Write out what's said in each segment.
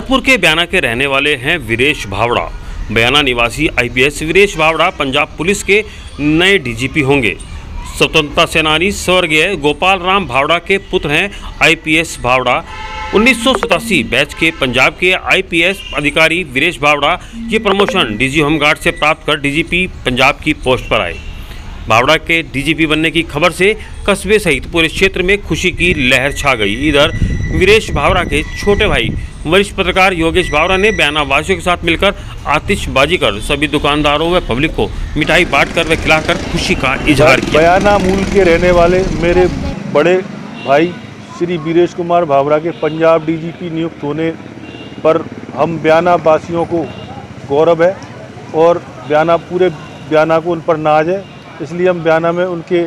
भरतपुर के बयाना के रहने वाले हैं वीरेश भावड़ा। बयाना निवासी आईपीएस वीरेश भावड़ा पंजाब पुलिस के नए डीजीपी होंगे। स्वतंत्रता सेनानी स्वर्गीय गोपाल राम भावड़ा के पुत्र हैं आईपीएस भावड़ा। उन्नीस बैच के पंजाब के आईपीएस अधिकारी वीरेश भावड़ा ये प्रमोशन डीजी होमगार्ड से प्राप्त कर डीजीपी पंजाब की पोस्ट पर आए। भावड़ा के डीजीपी बनने की खबर से कस्बे सहित पूरे क्षेत्र में खुशी की लहर छा गई। इधर वीरेश भावरा के छोटे भाई। वरिष्ठ पत्रकार योगेश भावरा ने बयाना वासियों के साथ मिलकर आतिशबाजी कर सभी दुकानदारों व पब्लिक को मिठाई बांट कर व खिलाकर खुशी का इजहार किया। बयाना मूल के रहने वाले मेरे बड़े भाई श्री वीरेश कुमार भावरा के पंजाब डीजीपी नियुक्त होने पर हम बयाना वासियों को गौरव है और बयाना, पूरे बयाना को उन पर नाज है। इसलिए हम बयाना में उनके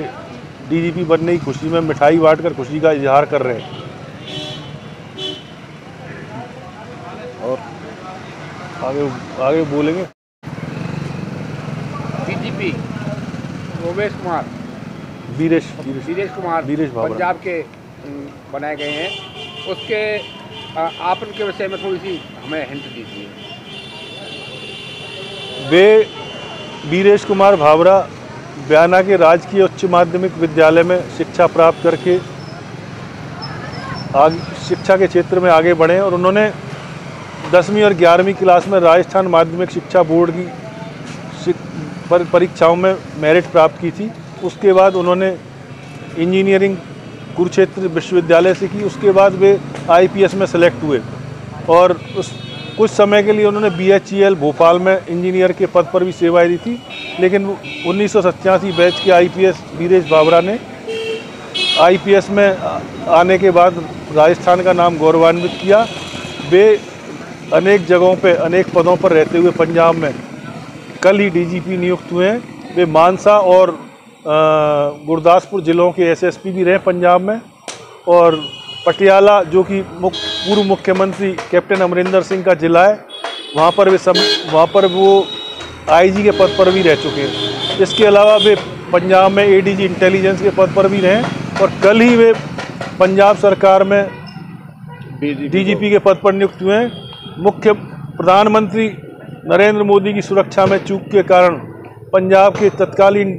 डीजीपी बनने की खुशी में मिठाई बांट कर खुशी का इजहार कर रहे हैं। आगे आगे बोलेंगे। डीजीपी योगेश कुमार। वीरेश वीरेश। कुमार वीरेश पंजाब के बनाए गए हैं। उसके आप उनके विषय में थोड़ी सी हमें हिंट दीजिए। वे वीरेश कुमार भावरा बयाना के राजकीय उच्च माध्यमिक विद्यालय में शिक्षा प्राप्त करके आगे शिक्षा के क्षेत्र में आगे बढ़े और उन्होंने दसवीं और ग्यारहवीं क्लास में राजस्थान माध्यमिक शिक्षा बोर्ड की पर- परीक्षाओं में मेरिट प्राप्त की थी। उसके बाद उन्होंने इंजीनियरिंग कुरुक्षेत्र विश्वविद्यालय से की। उसके बाद वे आईपीएस में सेलेक्ट हुए और उस, कुछ समय के लिए उन्होंने बीएचईएल भोपाल में इंजीनियर के पद पर भी सेवाएँ दी थी। लेकिन उन्नीस सौ सत्तासी बैच के आईपीएस वीरेश बाबरा ने आईपीएस में आने के बाद राजस्थान का नाम गौरवान्वित किया। वे अनेक जगहों पे अनेक पदों पर रहते हुए पंजाब में कल ही डीजीपी नियुक्त हुए हैं। वे मानसा और गुरदासपुर जिलों के एसएसपी भी रहे पंजाब में। और पटियाला जो कि मुख पूर्व मुख्यमंत्री कैप्टन अमरिंदर सिंह का जिला है वहाँ पर वे सम वहाँ पर वो आईजी के पद पर भी रह चुके हैं। इसके अलावा वे पंजाब में एडीजी इंटेलिजेंस के पद पर भी रहे और कल ही वे पंजाब सरकार में डीजीपी के पद पर नियुक्त हुए हैं। मुख्य प्रधानमंत्री नरेंद्र मोदी की सुरक्षा में चूक के कारण पंजाब के तत्कालीन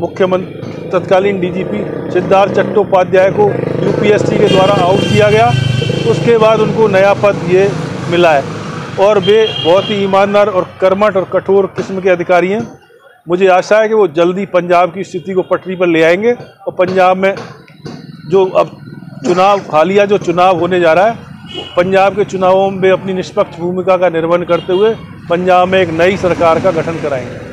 मुख्यमंत्री तत्कालीन डीजीपी सिद्धार्थ चट्टोपाध्याय को यूपीएससी के द्वारा आउट किया गया। उसके बाद उनको नया पद ये मिला है। और वे बहुत ही ईमानदार और कर्मठ और कठोर किस्म के अधिकारी हैं। मुझे आशा है कि वो जल्दी पंजाब की स्थिति को पटरी पर ले आएँगे। और पंजाब में जो अब चुनाव, हालिया जो चुनाव होने जा रहा है पंजाब के चुनावों में अपनी निष्पक्ष भूमिका का निर्वहन करते हुए पंजाब में एक नई सरकार का गठन कराएँगे।